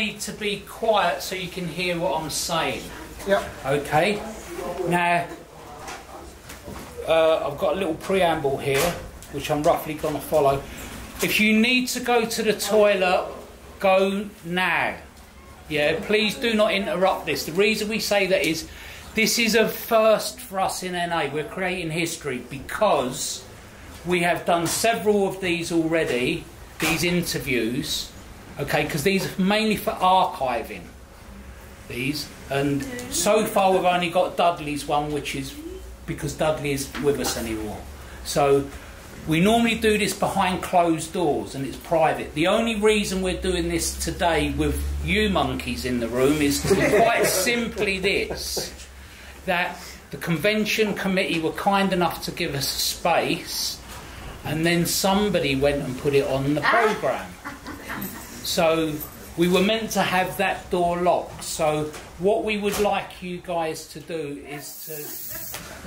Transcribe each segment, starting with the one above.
everybody to be quiet so you can hear what I'm saying. Yep. Okay. Now, uh, I've got a little preamble here, which I'm roughly going to follow. If you need to go to the toilet, go now. Yeah, please do not interrupt this. The reason we say that is this is a first for us in NA. We're creating history because we have done several of these already, these interviews, okay, because these are mainly for archiving. These, and so far we've only got Dudley's one, which is because Dudley is with us anymore. So we normally do this behind closed doors and it's private. The only reason we're doing this today with you monkeys in the room is quite simply this that the convention committee were kind enough to give us space and then somebody went and put it on the ah. programme. So we were meant to have that door locked. So what we would like you guys to do is to.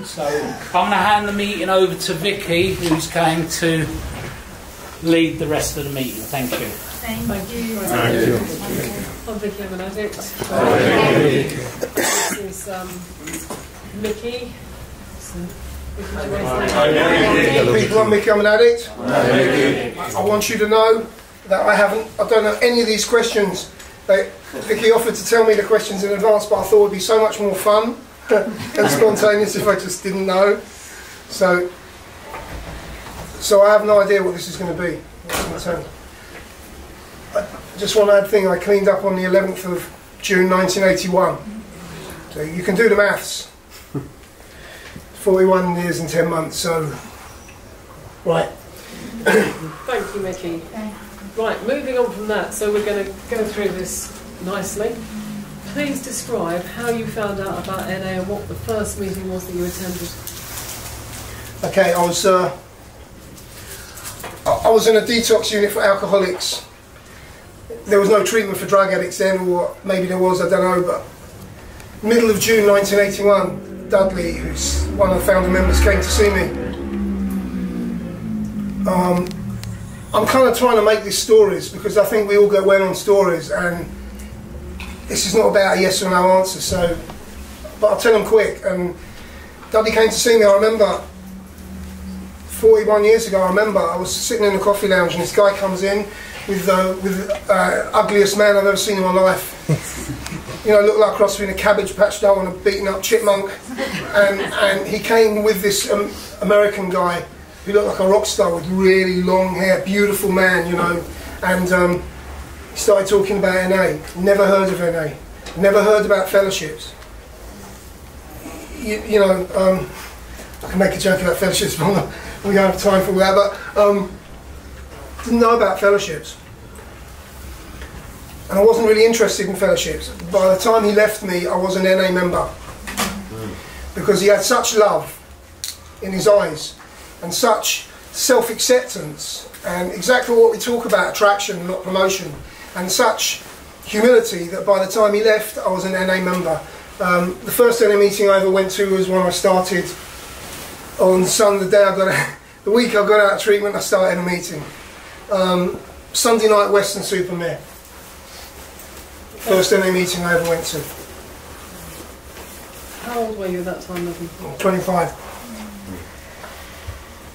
So I'm going to hand the meeting over to Vicky, who's going to lead the rest of the meeting. Thank you. Thank you. Thank you. I'm Vicky, I'm an addict. This is um, Mickey. So, Vicky, do you want to say- People want me to become an addict. I want you to know that I haven't, I don't know any of these questions. They, Vicky offered to tell me the questions in advance, but I thought it would be so much more fun and spontaneous if I just didn't know. So, so I have no idea what this is going to be. what it's going to tell. I just want to add thing. I cleaned up on the 11th of June 1981. So you can do the maths. 41 years and 10 months. So, right. Thank you, Mickey. Right, moving on from that, so we're going to go through this nicely. Please describe how you found out about NA and what the first meeting was that you attended. Okay, I was uh, I was in a detox unit for alcoholics. There was no treatment for drug addicts then, or maybe there was, I don't know. But middle of June 1981, Dudley, who's one of the founder members, came to see me. Um, I'm kind of trying to make these stories because I think we all go well on stories, and this is not about a yes or no answer. So, but I'll tell them quick. And Dudley came to see me. I remember 41 years ago, I remember I was sitting in the coffee lounge and this guy comes in with the with uh, ugliest man I've ever seen in my life. you know, looked like a cross between a cabbage patch doll and a beaten up chipmunk. And, and he came with this um, American guy who looked like a rock star with really long hair, beautiful man, you know. And um, he started talking about NA. Never heard of NA. Never heard about fellowships. You, you know, um, I can make a joke about fellowships, but we don't have time for all that. But um, didn't know about fellowships, and I wasn't really interested in fellowships. By the time he left me, I was an NA member because he had such love in his eyes and such self-acceptance and exactly what we talk about attraction not promotion and such humility that by the time he left I was an NA member. Um, the first NA meeting I ever went to was when I started on Sunday the day I got out, the week I got out of treatment I started a meeting. Um, Sunday night Weston-super-Mare. First NA meeting I ever went to. How old were you at that time, Lovely? 25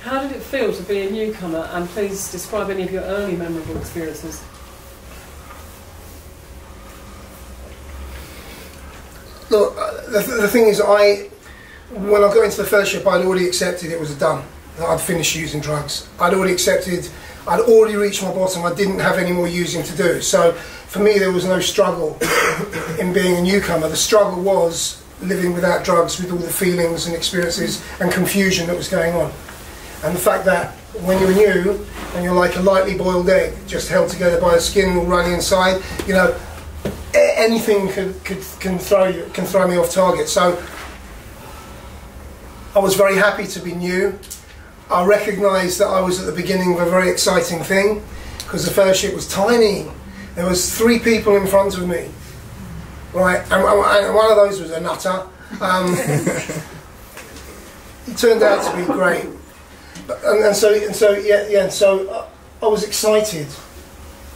How did it feel to be a newcomer? And please describe any of your early memorable experiences. Look, uh, the, the thing is, I when I got into the fellowship, I'd already accepted it was done. I'd finished using drugs. I'd already accepted. I'd already reached my bottom. I didn't have any more using to do. So for me, there was no struggle in being a newcomer. The struggle was living without drugs, with all the feelings and experiences and confusion that was going on, and the fact that when you're new and you're like a lightly boiled egg, just held together by the skin all running inside, you know, a- anything could, could can throw you can throw me off target. So I was very happy to be new. I recognised that I was at the beginning of a very exciting thing because the fellowship was tiny. There was three people in front of me, right, and, and one of those was a nutter. Um, he turned out to be great. But, and, and so, and so, yeah, yeah. And so, uh, I was excited.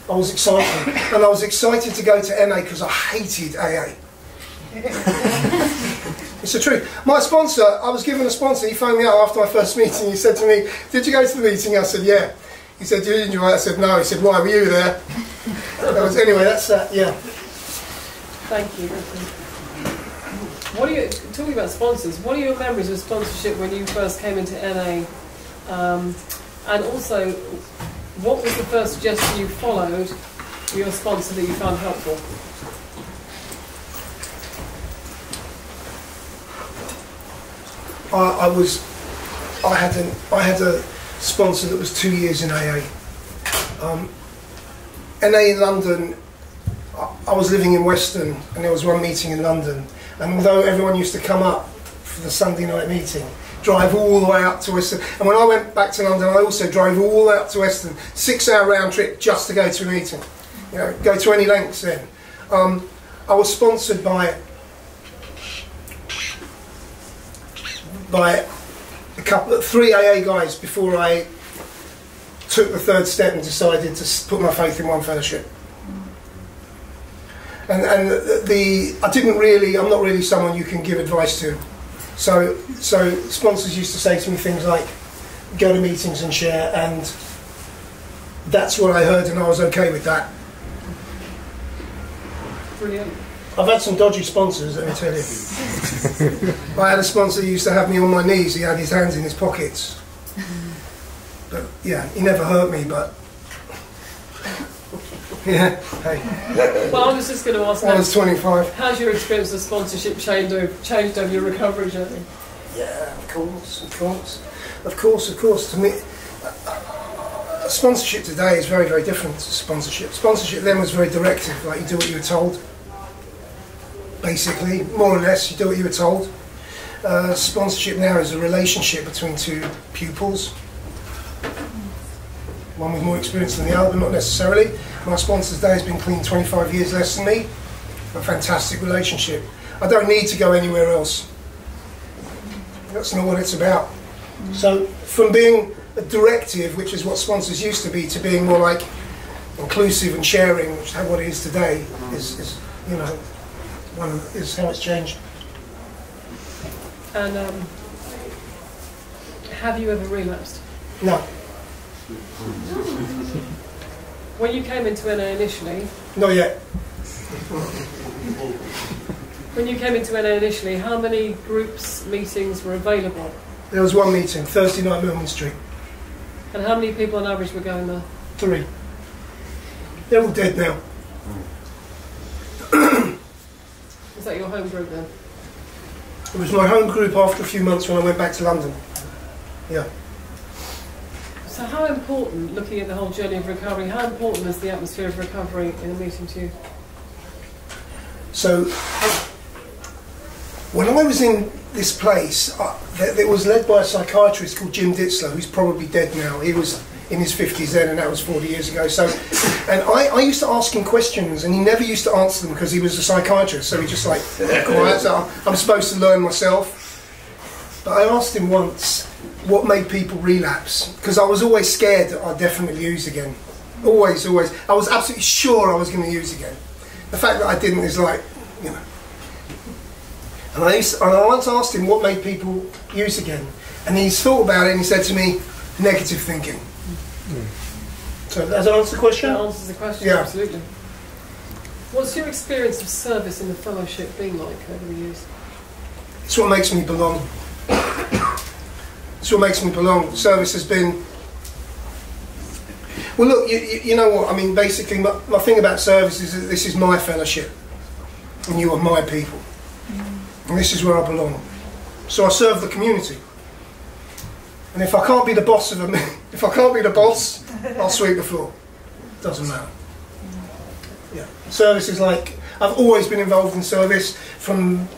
I was excited, and I was excited to go to NA because I hated AA. it's the truth. My sponsor, I was given a sponsor. He phoned me up after my first meeting. He said to me, "Did you go to the meeting?" I said, "Yeah." He said, "Did you enjoy it?" I said, "No." He said, "Why were you there?" That was, anyway, that's that. Yeah. Thank you. What are you talking about sponsors? What are your memories of sponsorship when you first came into NA? Um, and also, what was the first suggestion you followed for your sponsor that you found helpful? I, I was, I had an, I had a sponsor that was two years in AA. Um, NA in London, I, I was living in Weston, and there was one meeting in London. And although everyone used to come up for the Sunday night meeting, drive all the way up to Weston. And when I went back to London, I also drove all the way up to Weston, six-hour round trip just to go to a meeting. You know, go to any lengths then. Um, I was sponsored by by a couple of three AA guys before I took the third step and decided to put my faith in one fellowship. And, and the, the I didn't really I'm not really someone you can give advice to. So so sponsors used to say to me things like go to meetings and share and that's what I heard and I was okay with that. Brilliant. I've had some dodgy sponsors, let me tell you. I had a sponsor who used to have me on my knees, he had his hands in his pockets. But yeah, he never hurt me, but. Yeah, hey, Well, I was just going to ask I was 25. how's your experience of sponsorship changed over, changed over your recovery journey? Yeah, of course, of course. Of course, of course. To me, uh, sponsorship today is very, very different to sponsorship. Sponsorship then was very directive, like you do what you were told. Basically, more or less, you do what you were told. Uh, sponsorship now is a relationship between two pupils. One with more experience than the other, but not necessarily. My sponsor today has been clean 25 years less than me. A fantastic relationship. I don't need to go anywhere else. That's not what it's about. So, from being a directive, which is what sponsors used to be, to being more like inclusive and sharing, which is what it is today, is, is you know, one of, is how it's changed. And um, have you ever relapsed? No, When you came into NA initially, not yet. when you came into NA initially, how many groups meetings were available, There was one meeting, Thursday night, Millman Street. and how many people on average were going there? Three. They're all dead now. Was that your home group then? It was my home group after a few months when I went back to London. Yeah. So how important, looking at the whole journey of recovery, how important is the atmosphere of recovery in a meeting to you? So, when I was in this place, it was led by a psychiatrist called Jim Ditzler, who's probably dead now. He was in his 50s then, and that was 40 years ago. So, and I, I used to ask him questions, and he never used to answer them because he was a psychiatrist. So he just like quiet. So I'm supposed to learn myself. But I asked him once what made people relapse because I was always scared that I'd definitely use again. Always, always. I was absolutely sure I was going to use again. The fact that I didn't is like, you know. And I, used, and I once asked him what made people use again. And he's thought about it and he said to me, negative thinking. So does that answer the question? That answers the question, Yeah. absolutely. What's your experience of service in the fellowship been like over the years? It's what makes me belong. It's what makes me belong. Service has been. Well, look, you, you, know what? I mean, basically, my, my thing about service is that this is my fellowship, and you are my people, and this is where I belong. So I serve the community. And if I can't be the boss of a, if I can't be the boss, I'll sweep the floor. Doesn't matter. Yeah, service is like I've always been involved in service from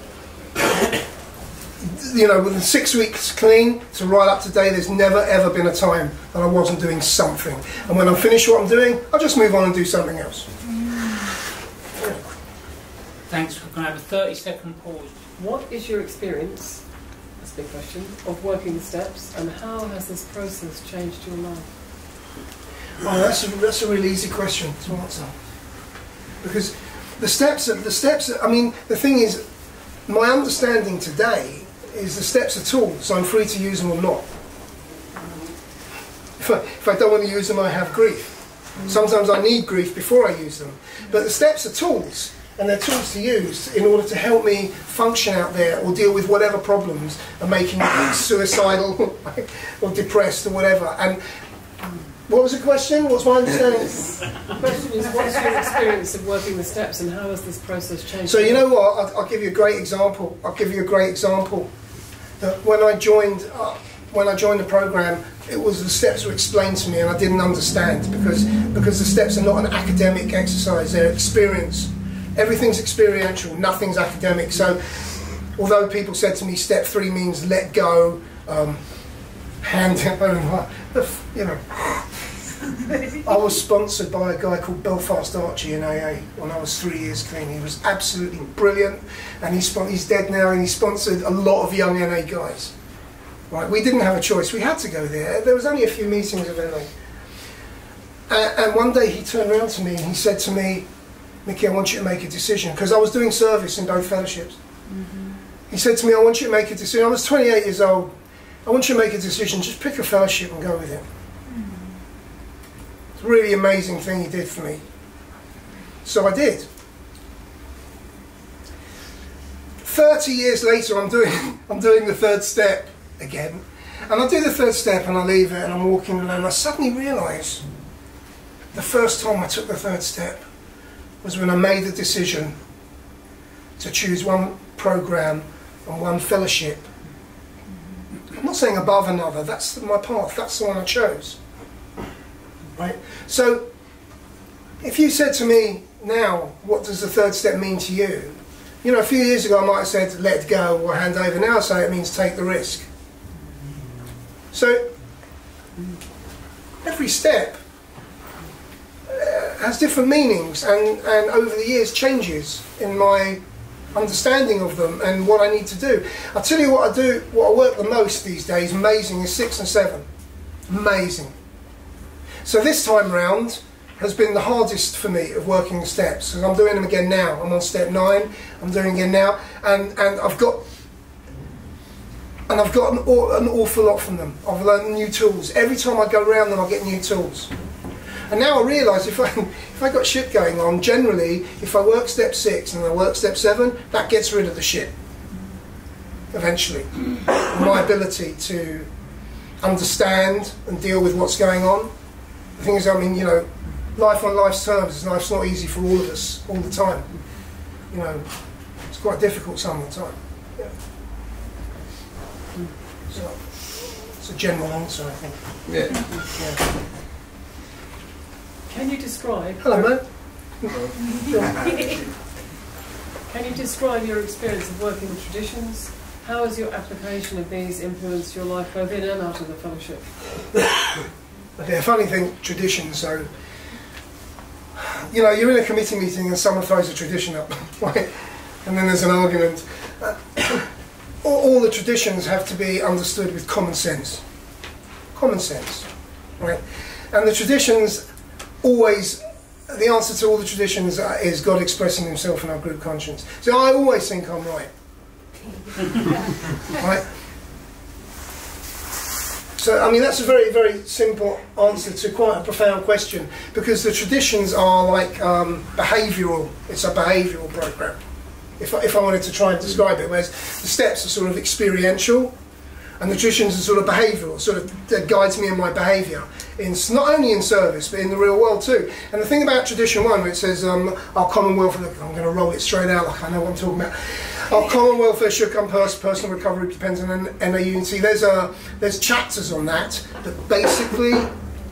you know, within six weeks clean to right up to date, there's never ever been a time that I wasn't doing something. And when I'm finished what I'm doing, I'll just move on and do something else. Thanks. We're going to have a 30 second pause. What is your experience that's a big question, of working the steps, and how has this process changed your life? Oh, that's a, that's a really easy question to answer. Because the steps, are, the steps. Are, I mean, the thing is, my understanding today is the steps are tools, so I'm free to use them or not. If I, if I don't want to use them, I have grief. Sometimes I need grief before I use them. But the steps are tools, and they're tools to use in order to help me function out there or deal with whatever problems are making me suicidal or depressed or whatever. And what was the question? What's my understanding? The question is, what's your experience of working the steps, and how has this process changed? So you know what? I'll, I'll give you a great example. I'll give you a great example. That when I joined, uh, when I joined the program, it was the steps were explained to me, and I didn't understand because because the steps are not an academic exercise; they're experience. Everything's experiential. Nothing's academic. So, although people said to me, step three means let go, um, hand you know. I was sponsored by a guy called Belfast Archie in AA when I was three years clean. He was absolutely brilliant, and he's, he's dead now, and he sponsored a lot of young NA guys. Right, we didn't have a choice. We had to go there. There was only a few meetings of NA. And, and one day he turned around to me and he said to me, Mickey, I want you to make a decision because I was doing service in both fellowships. Mm-hmm. He said to me, I want you to make a decision. I was 28 years old. I want you to make a decision. Just pick a fellowship and go with it. Really amazing thing he did for me. So I did. 30 years later, I'm doing, I'm doing the third step again. And I do the third step and I leave it and I'm walking along and I suddenly realise the first time I took the third step was when I made the decision to choose one program and one fellowship. I'm not saying above another, that's my path, that's the one I chose. Right? So, if you said to me now, what does the third step mean to you? You know, a few years ago I might have said let go or hand over. Now I say it means take the risk. So, every step uh, has different meanings and, and over the years changes in my understanding of them and what I need to do. I'll tell you what I do, what I work the most these days, amazing, is six and seven. Amazing. So this time round has been the hardest for me of working the steps because I'm doing them again now. I'm on step nine, I'm doing again now, and, and I've got and I've got an, an awful lot from them. I've learned new tools. Every time I go around them, I get new tools. And now I realise if I if I got shit going on, generally, if I work step six and I work step seven, that gets rid of the shit. Eventually, hmm. my ability to understand and deal with what's going on. The thing is, I mean, you know, life on life's terms. Is life's not easy for all of us all the time. You know, it's quite difficult some of the time. Yeah. So, it's a general answer, I think. Yeah. Yeah. Can you describe? Hello, man. Can you describe your experience of working with traditions? How has your application of these influenced your life both in and out of the fellowship? Okay, a funny thing, tradition. So, you know, you're in a committee meeting and someone throws a tradition up, right? And then there's an argument. Uh, all, all the traditions have to be understood with common sense. Common sense, right? And the traditions always, the answer to all the traditions uh, is God expressing Himself in our group conscience. So I always think I'm right. right? So, I mean, that's a very, very simple answer to quite a profound question because the traditions are like um, behavioural, it's a behavioural program, if I, if I wanted to try and describe it, whereas the steps are sort of experiential and the traditions are sort of behavioural, sort of that guides me in my behaviour, in, s- not only in service but in the real world too. And the thing about tradition one, where it says um, our common welfare, I'm going to roll it straight out like I know what I'm talking about. Our common welfare should come first. Personal recovery depends on N- NA unity. There's a there's chapters on that. But basically,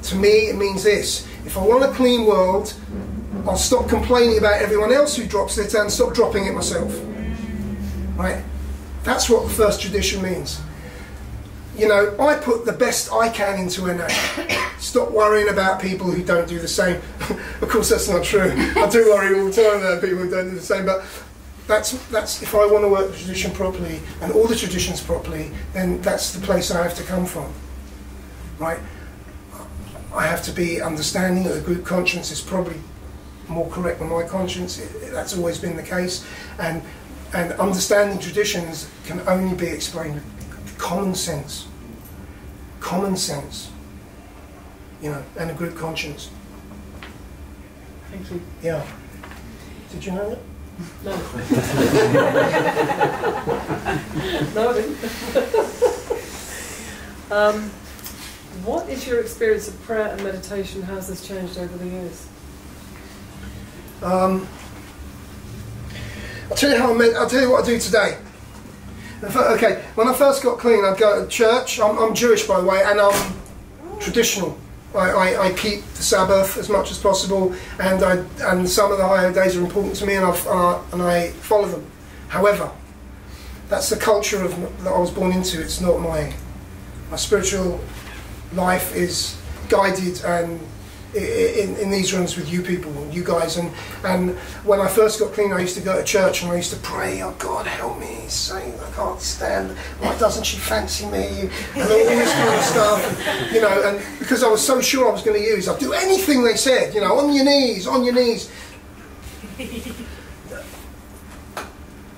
to me, it means this: if I want a clean world, I'll stop complaining about everyone else who drops it and stop dropping it myself. Right? That's what the first tradition means. You know, I put the best I can into NA. Stop worrying about people who don't do the same. of course, that's not true. I do worry all the time about people who don't do the same, but that's that's if I want to work the tradition properly and all the traditions properly, then that's the place I have to come from, right? I have to be understanding that the group conscience is probably more correct than my conscience. That's always been the case, and and understanding traditions can only be explained with common sense. Common sense, you know, and a group conscience. Thank you. Yeah. Did you know that? No. no, um, what is your experience of prayer and meditation? How has this changed over the years? Um, I'll tell you how I med- I'll tell you what I do today. Okay, when I first got clean, I'd go to church. I'm, I'm Jewish, by the way, and I'm traditional. I, I, I, keep the Sabbath as much as possible, and I, and some of the higher days are important to me, and, uh, and I follow them. However, that's the culture of, that I was born into. It's not my my spiritual life is guided and in, in these rooms with you people, you guys. And, and when I first got clean, I used to go to church and I used to pray, oh God, help me. Saying, I can't stand, why doesn't she fancy me? And all this kind of stuff. And, you know, and because I was so sure I was going to use, I'd do anything they said, you know, on your knees, on your knees.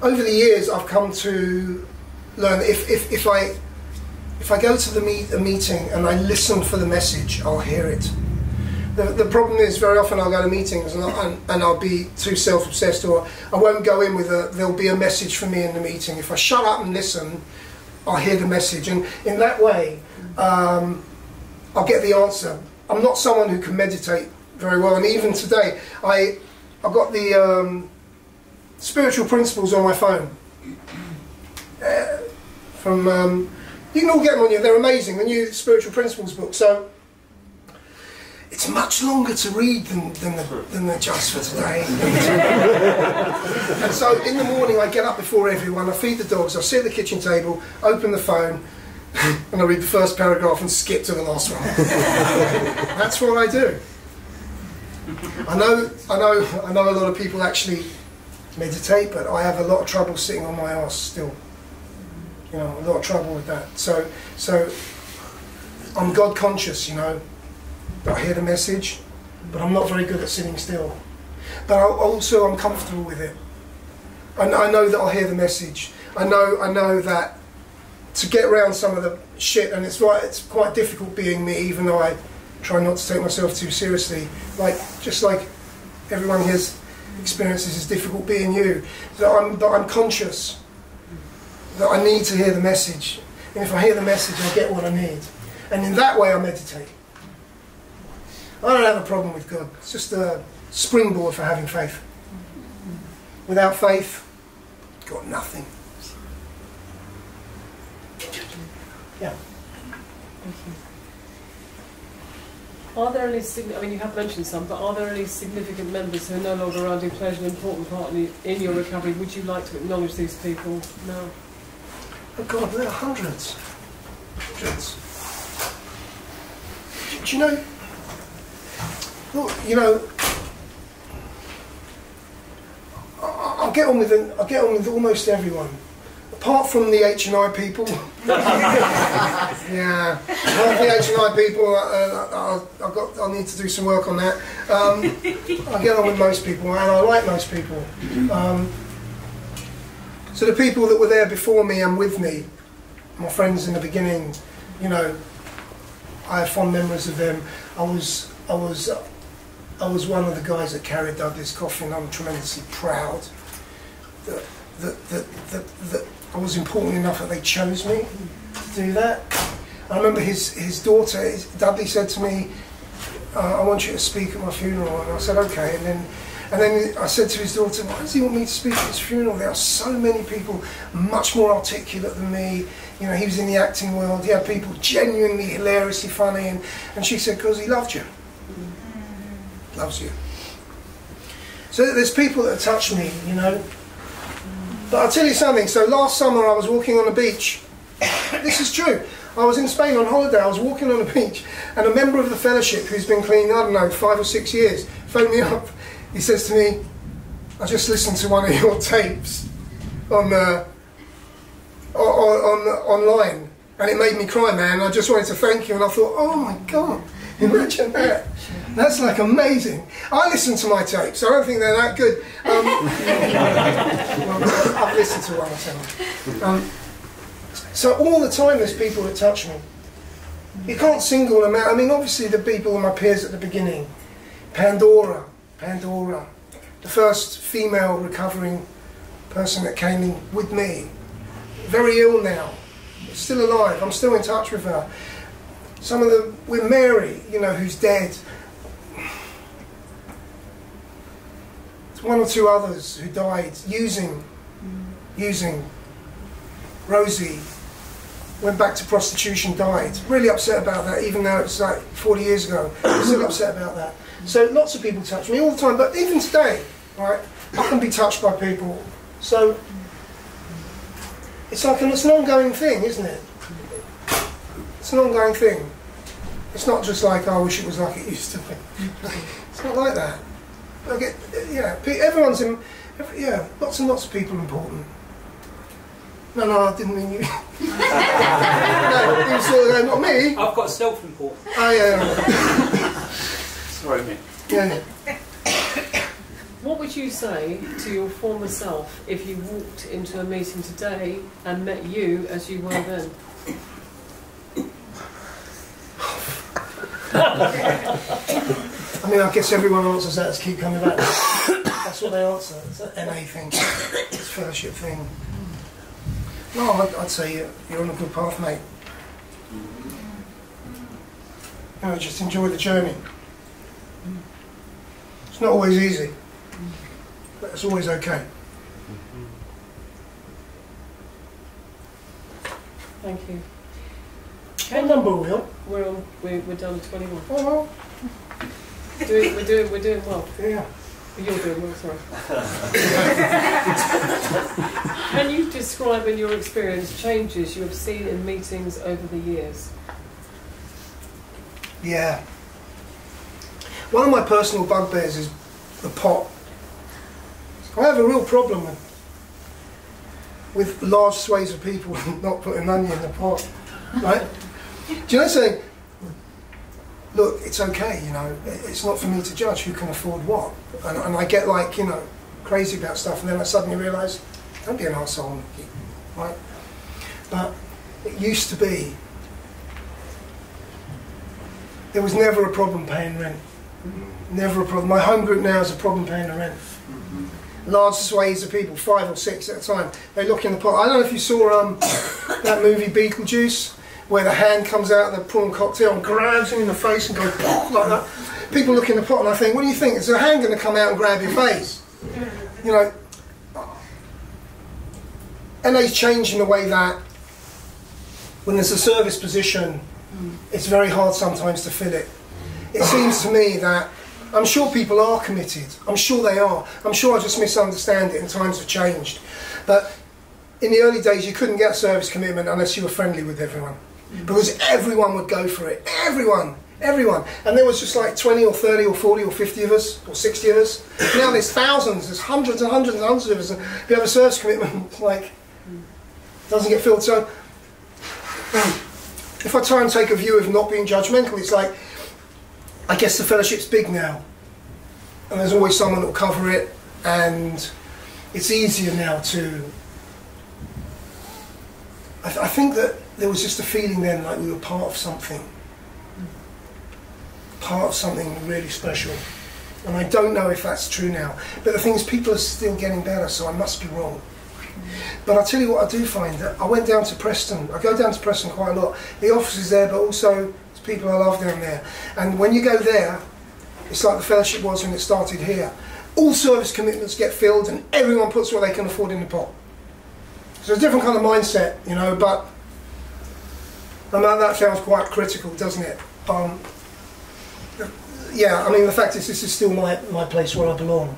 Over the years, I've come to learn if, if, if I if I go to the meet, a meeting and I listen for the message, I'll hear it the, the problem is very often I'll go to meetings and I'll, and, I'll be too self-obsessed or I won't go in with a, there'll be a message for me in the meeting. If I shut up and listen, I'll hear the message and in that way um, I'll get the answer. I'm not someone who can meditate very well and even today I, I've got the um, spiritual principles on my phone. Uh, from um, you can all get them on you. They're amazing. The new spiritual principles book. So it's much longer to read than, than, the, than the Just for Today. and so in the morning I get up before everyone, I feed the dogs, I sit at the kitchen table, open the phone, and I read the first paragraph and skip to the last one. That's what I do. I know, I know, I know a lot of people actually meditate, but I have a lot of trouble sitting on my ass still. You know, a lot of trouble with that. So, so I'm God conscious, you know. I hear the message, but I'm not very good at sitting still. But I also I'm comfortable with it. And I know that I'll hear the message. I know I know that to get around some of the shit, and it's right. It's quite difficult being me, even though I try not to take myself too seriously. Like just like everyone here's experiences is difficult being you. That I'm, but I'm conscious that I need to hear the message, and if I hear the message, I get what I need, and in that way I meditate. I don't have a problem with God. It's just a springboard for having faith. Without faith, got nothing. Yeah. Are there any, I mean, you have mentioned some, but are there any significant members who are no longer around who played an important part in, in your recovery? Would you like to acknowledge these people now? Oh God, there are hundreds. Hundreds. Do, do you know, well, you know, I'll get on with I'll get on with almost everyone, apart from the H and I people. yeah, apart from the H and I people, uh, i have got I need to do some work on that. Um, I get on with most people, and I like most people. Um, so the people that were there before me and with me, my friends in the beginning, you know, I have fond memories of them. I was I was I was one of the guys that carried Dudley's coffin. I'm tremendously proud that, that, that, that, that I was important enough that they chose me to do that. I remember his, his daughter, his, Dudley said to me, uh, I want you to speak at my funeral. And I said, okay. And then, and then I said to his daughter, why does he want me to speak at his funeral? There are so many people much more articulate than me. You know, he was in the acting world. He had people genuinely hilariously funny. And, and she said, because he loved you loves you. So there's people that touch me, you know. But I'll tell you something. So last summer I was walking on a beach. this is true. I was in Spain on holiday. I was walking on a beach, and a member of the fellowship who's been clean, I don't know, five or six years, phoned me up. He says to me, I just listened to one of your tapes on uh, the on, on, online, and it made me cry, man. I just wanted to thank you, and I thought, oh my god, imagine that. That's like amazing. I listen to my tapes. I don't think they're that good. Um, well, I've listened to one or two. Um, so all the time, there's people that touch me. You can't single them out. I mean, obviously, the people, my peers at the beginning, Pandora, Pandora, the first female recovering person that came in with me, very ill now, still alive. I'm still in touch with her. Some of the with Mary, you know, who's dead. One or two others who died using, using Rosie went back to prostitution, died. Really upset about that, even though it's like 40 years ago. Still upset about that. So lots of people touch me all the time, but even today, right, I can be touched by people. So it's like an, it's an ongoing thing, isn't it? It's an ongoing thing. It's not just like, oh, I wish it was like it used to be. It's not like that. I get, yeah, everyone's in, every, yeah, lots and lots of people important. No, no, I didn't mean you. no, you uh, saw not me. I've got self-import. Oh, yeah. Sorry, mate. Yeah. What would you say to your former self if you walked into a meeting today and met you as you were then? I mean, I guess everyone answers that as keep coming back. That's what they answer. It's an NA thing. It's a fellowship thing. No, I'd, I'd say you're, on a good path, mate. You know, just enjoy the journey. It's not always easy, but it's always okay. Thank you. What number on? We're on. We're, we're done. Twenty-one. Oh, well, Doing, we're doing. We're doing well. yeah. You're doing well. Sorry. Can you describe in your experience changes you have seen in meetings over the years? Yeah. One of my personal bugbears is the pot. I have a real problem with, with large swathes of people not putting money in the pot. Right? Do you know what I'm saying, look, it's okay, you know, it's not for me to judge who can afford what. And, and I get like, you know, crazy about stuff and then I suddenly realise, don't be an arsehole, right? But it used to be, there was never a problem paying rent. Never a problem. My home group now is a problem paying the rent. Large swathes of people, five or six at a time. They look in the pot. I don't know if you saw um, that movie Beetlejuice, where the hand comes out of the prawn cocktail and grabs him in the face and goes like that. People look in the pot and I think, what do you think? Is the hand going to come out and grab your face? You know, NA's changed in a way that when there's a service position, mm. it's very hard sometimes to fill it. It ah. seems to me that I'm sure people are committed. I'm sure they are. I'm sure I just misunderstand it and times have changed. But in the early days, you couldn't get service commitment unless you were friendly with everyone. Because everyone would go for it. Everyone. Everyone. And there was just like 20 or 30 or 40 or 50 of us or 60 of us. Now there's thousands, there's hundreds and hundreds and hundreds of us. If you have a service commitment, like, doesn't get filled. So um, if I try and take a view of not being judgmental, it's like, I guess the fellowship's big now. And there's always someone that will cover it. And it's easier now to. I, th- I think that there was just a feeling then like we were part of something. Part of something really special. And I don't know if that's true now. But the thing is, people are still getting better, so I must be wrong. But I'll tell you what I do find that I went down to Preston. I go down to Preston quite a lot. The office is there, but also there's people I love down there. And when you go there, it's like the fellowship was when it started here. All service commitments get filled, and everyone puts what they can afford in the pot. So it's a different kind of mindset, you know. But I know that sounds quite critical, doesn't it? Um, yeah, I mean the fact is, this is still my my place where I belong.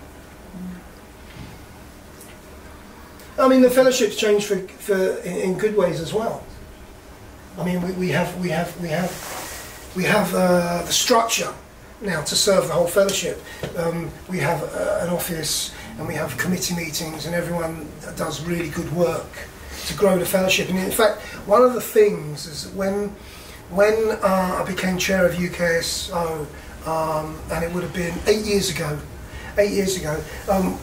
I mean, the fellowship's changed for, for in, in good ways as well. I mean, we, we have we have we have we have uh, the structure now to serve the whole fellowship. Um, we have uh, an office and we have committee meetings, and everyone does really good work to grow the fellowship. And in fact, one of the things is when when uh, I became chair of UKSO, um, and it would have been eight years ago, eight years ago, um,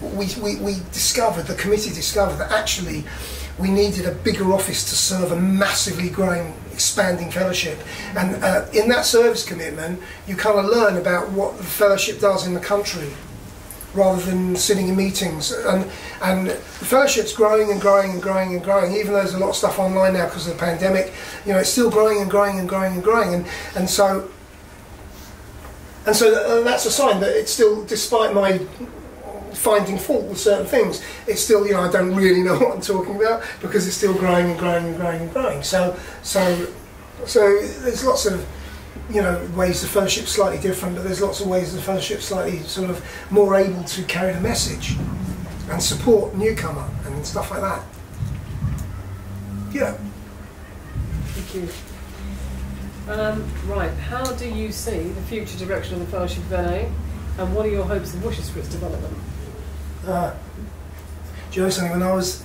we, we, we discovered, the committee discovered that actually we needed a bigger office to serve a massively growing, expanding fellowship. And uh, in that service commitment, you kind of learn about what the fellowship does in the country rather than sitting in meetings. And, and the fellowship's growing and growing and growing and growing, even though there's a lot of stuff online now because of the pandemic, you know, it's still growing and growing and growing and growing. And, and so, and so uh, that's a sign that it's still, despite my finding fault with certain things, it's still, you know, I don't really know what I'm talking about because it's still growing and growing and growing and growing. So, so, so there's lots of, you know, ways the fellowship slightly different, but there's lots of ways the fellowship slightly sort of more able to carry the message and support newcomer and stuff like that. Yeah. Thank you. Um, right, how do you see the future direction of the Fellowship of NA, and what are your hopes and wishes for its development? Uh, do you know something? When I was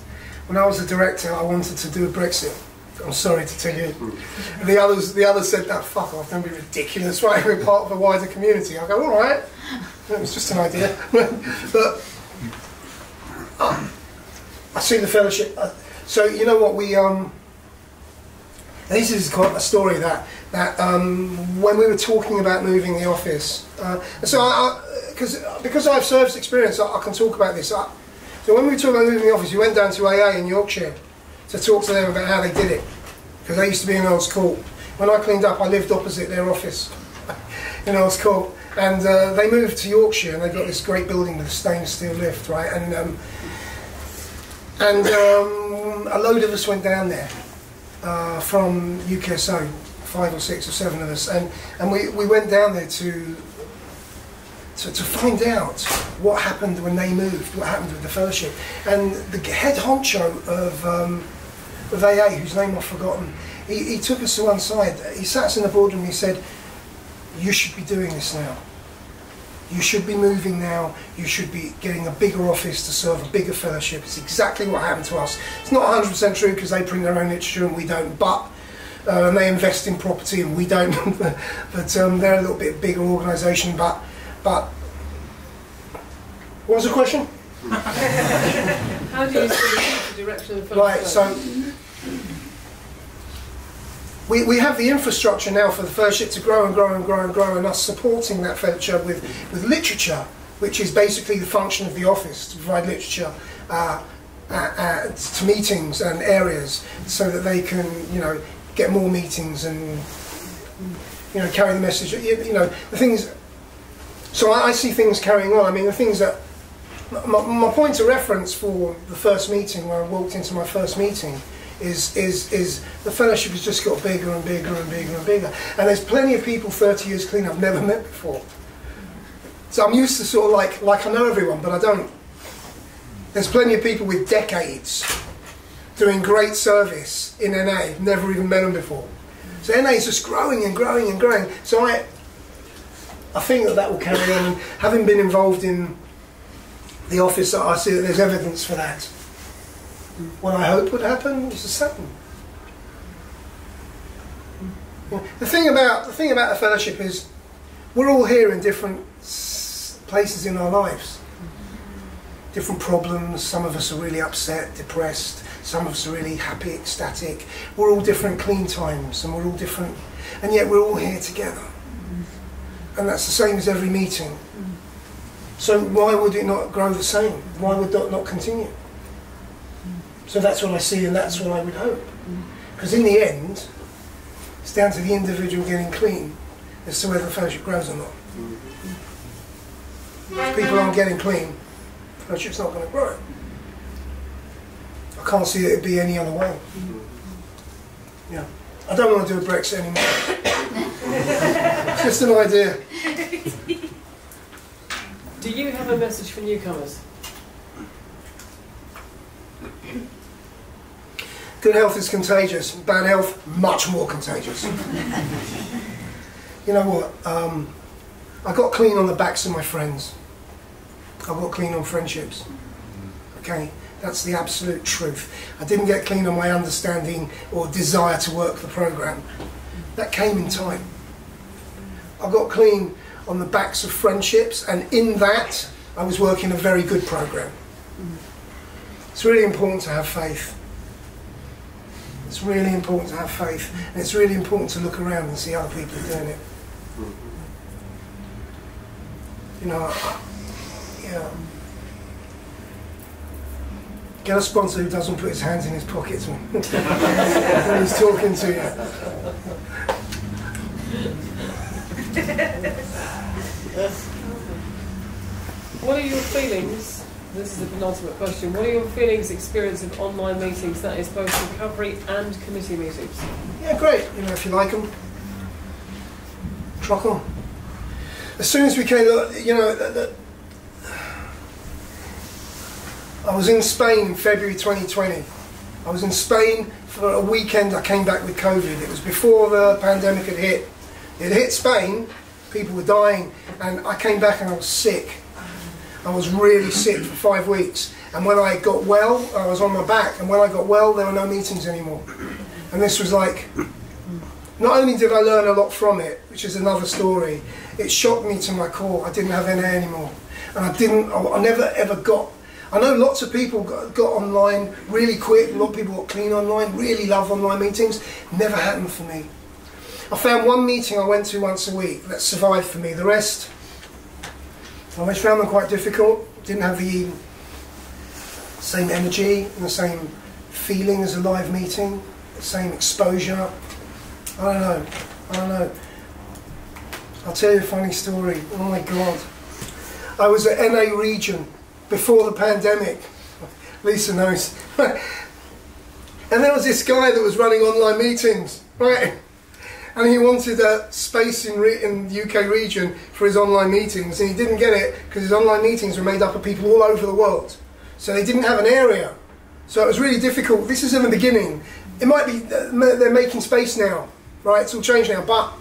when I was a director, I wanted to do a Brexit. I'm sorry to tell you. The others the others said, "That fuck off! Don't be ridiculous! Right, we're part of a wider community." I go, "All right." It was just an idea, but uh, I see the fellowship. Uh, so you know what we um. This is quite a story that that um, when we were talking about moving the office, uh, so because because I have service experience, I, I can talk about this. I, so when we were talking about moving the office, we went down to AA in Yorkshire to talk to them about how they did it, because they used to be in Earl's Court. When I cleaned up, I lived opposite their office in Earl's Court, and uh, they moved to Yorkshire, and they got this great building with a stainless steel lift, right, and um, and um, a load of us went down there uh, from UKSO, five or six or seven of us, and, and we, we went down there to, to to find out what happened when they moved, what happened with the fellowship, and the head honcho of um, of AA, whose name I've forgotten, he, he took us to one side. He sat us in the boardroom. and He said, "You should be doing this now." You should be moving now. You should be getting a bigger office to serve a bigger fellowship. It's exactly what happened to us. It's not 100% true because they print their own literature and we don't, but uh, and they invest in property and we don't. but um, they're a little bit bigger organisation. But but what was the question? How do you see the direction of the Right. So we, we have the infrastructure now for the fellowship to grow and grow and grow and grow, and us supporting that fellowship with, with literature, which is basically the function of the office to provide literature uh, uh, uh, to meetings and areas, so that they can, you know, get more meetings and you know carry the message. You, you know, the things. So I, I see things carrying on. I mean, the things that my, my point of reference for the first meeting, when I walked into my first meeting, is, is, is the fellowship has just got bigger and bigger and bigger and bigger. And there's plenty of people 30 years clean I've never met before. So I'm used to sort of like, like I know everyone, but I don't. There's plenty of people with decades doing great service in NA, never even met them before. So NA is just growing and growing and growing. So I, I think that that will carry on. Having been involved in the office, I see that there's evidence for that. What I hope would happen is the same. The thing about the thing about the fellowship is we're all here in different places in our lives, different problems. Some of us are really upset, depressed. Some of us are really happy, ecstatic. We're all different clean times, and we're all different, and yet we're all here together. And that's the same as every meeting. So why would it not grow the same? Why would that not continue? So that's what I see, and that's what I would hope. Because in the end, it's down to the individual getting clean as to whether the fellowship grows or not. If people aren't getting clean, fellowship's not going to grow. I can't see it be any other way. Yeah. I don't want to do a Brexit anymore. it's just an idea. Do you have a message for newcomers? Good health is contagious. Bad health, much more contagious. you know what? Um, I got clean on the backs of my friends. I got clean on friendships. Okay, that's the absolute truth. I didn't get clean on my understanding or desire to work the program. That came in time. I got clean on the backs of friendships, and in that, I was working a very good program. It's really important to have faith. It's really important to have faith, and it's really important to look around and see other people doing it. You know, yeah. Get a sponsor who doesn't put his hands in his pockets when, he's talking to you. What are your feelings? This is a penultimate question. What are your feelings, experience of online meetings? That is both recovery and committee meetings. Yeah, great. You know, if you like them, truck on. As soon as we came, uh, you know, the, the, I was in Spain in February 2020. I was in Spain for a weekend. I came back with COVID. It was before the pandemic had hit. It hit Spain. People were dying, and I came back and I was sick. I was really sick for five weeks. And when I got well, I was on my back. And when I got well, there were no meetings anymore. And this was like, not only did I learn a lot from it, which is another story, it shocked me to my core. I didn't have NA anymore. And I didn't, I, I never ever got, I know lots of people got, got online really quick, a lot of people got clean online, really love online meetings. Never happened for me. I found one meeting I went to once a week that survived for me. The rest, I always found them quite difficult. Didn't have the same energy and the same feeling as a live meeting, the same exposure. I don't know. I don't know. I'll tell you a funny story. Oh my God. I was at NA Region before the pandemic. Lisa knows. and there was this guy that was running online meetings, right? And he wanted a space in, in the UK region for his online meetings, and he didn't get it because his online meetings were made up of people all over the world. So they didn't have an area. So it was really difficult. This is in the beginning. It might be uh, they're making space now, right? It's all changed now. But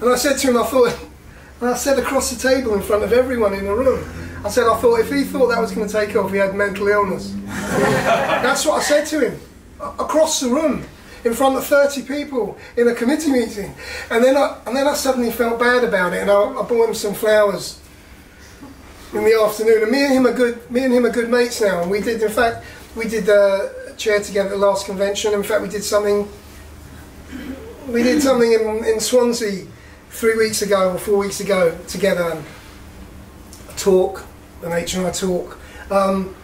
and I said to him, I thought, and I said across the table in front of everyone in the room, I said, I thought if he thought that was going to take off, he had mental illness. That's what I said to him across the room. In front of 30 people in a committee meeting, and then I and then I suddenly felt bad about it, and I, I bought him some flowers in the afternoon. And me and him are good. Me and him are good mates now. And we did, in fact, we did chair together at the last convention. In fact, we did something. We did something in, in Swansea three weeks ago or four weeks ago together. And a talk, an H and I talk. Um,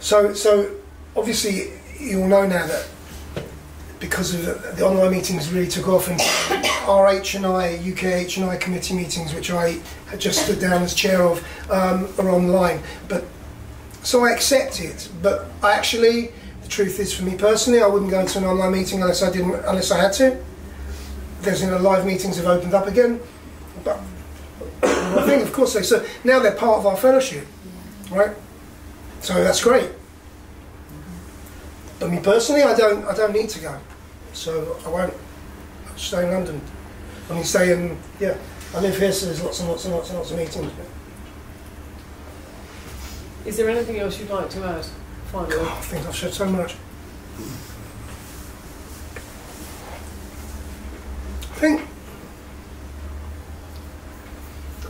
so, so obviously you all know now that because of the, the online meetings really took off and our H and I, UK H and I committee meetings, which I had just stood down as chair of, um, are online. But so I accept it. But I actually, the truth is, for me personally, I wouldn't go to an online meeting unless I didn't, unless I had to. There's you know live meetings have opened up again, but I think of course they so now they're part of our fellowship, right? So that's great. But me personally, I don't, I don't need to go, so I won't. I'll stay in London. I mean, stay in, yeah. I live here, so there's lots and lots and lots and lots of meetings. Is there anything else you'd like to add? Finally. Oh, I think I've said so much. I think,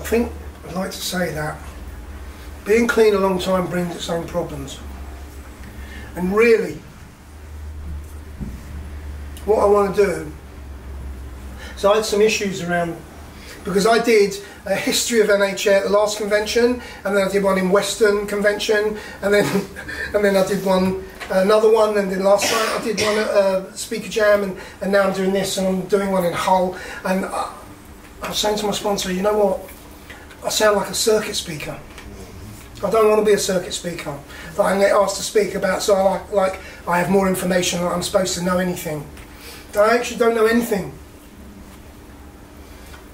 I think I'd like to say that being clean a long time brings its own problems. And really, what I want to do, so I had some issues around, because I did a history of NHA at the last convention, and then I did one in Weston convention, and then and then I did one another one, and then last night I did one at uh, Speaker Jam, and, and now I'm doing this, and I'm doing one in Hull, and I, I was saying to my sponsor, you know what, I sound like a circuit speaker. I don't want to be a circuit speaker that I'm asked to speak about, so I like, like I have more information, like I'm supposed to know anything. I actually don't know anything.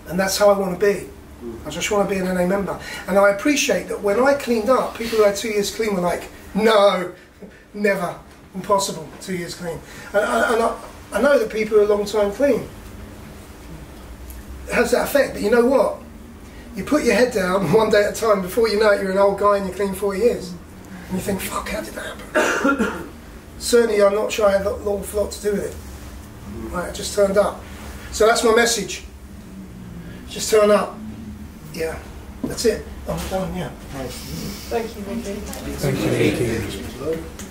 And that's how I want to be. Hmm. I just want to be an NA member. And I appreciate that when I cleaned up, people who had two years clean were like, no, never, impossible, two years clean. And, I- and I, I know that people who are long time clean. It has that effect, but you know what? You put your head down one day at a time. Before you know it, you're an old guy and you're clean 40 years. And you think, fuck, how did that happen? Certainly, I'm not sure I have an awful lot to do with it. Right, I just turned up. So that's my message. Just turn up. Yeah, that's it. I'm done, yeah. Thank you, Micky. Thank you, Micky.